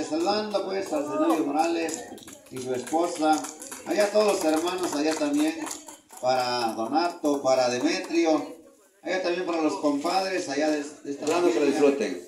Saludando pues al oh. Zenobio Morales y su esposa. Allá todos los hermanos, allá también para Donato, para Demetrio. Allá también para los compadres, allá de, de esta que lo disfruten.